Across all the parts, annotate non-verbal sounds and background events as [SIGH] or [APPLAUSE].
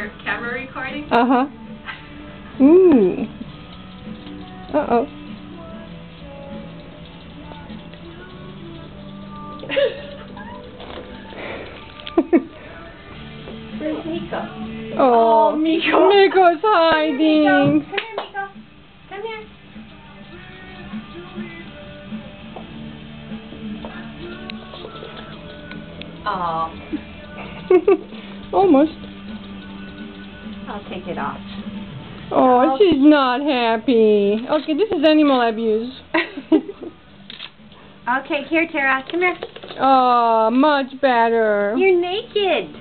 Ready? Uh huh. Ooh. Uh oh. Where's Miko? oh, Miko. Miko's Miko. hiding. Come here, Miko. Come here. Oh, [LAUGHS] Almost. I'll take it off. Oh, she's not happy. Okay, this is animal abuse. [LAUGHS] Okay, here, Tera. Come here. oh, much better. You're naked.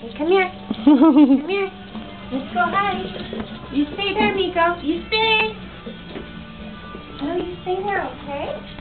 Hey, come here. Come here. Let's go hide. You stay there, Miko. You stay. No, you stay there, okay?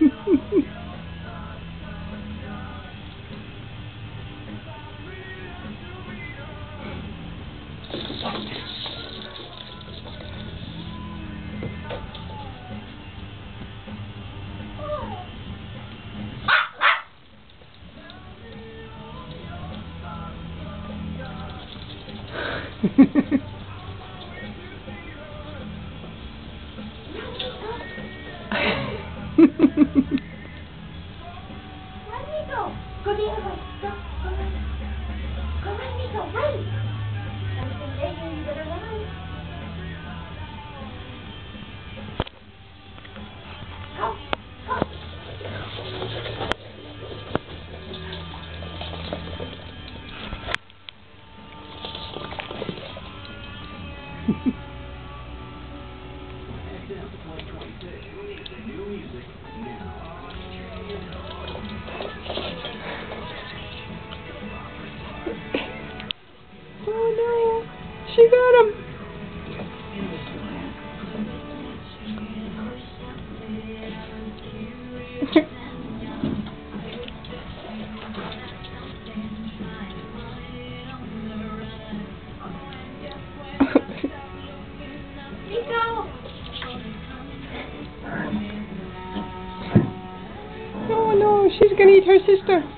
Run, [LAUGHS] Miko. Go the other way. Go, go run. Go run, Miko. Run. Something there, you better run. Go, him. [LAUGHS] Oh no, she's gonna eat her sister.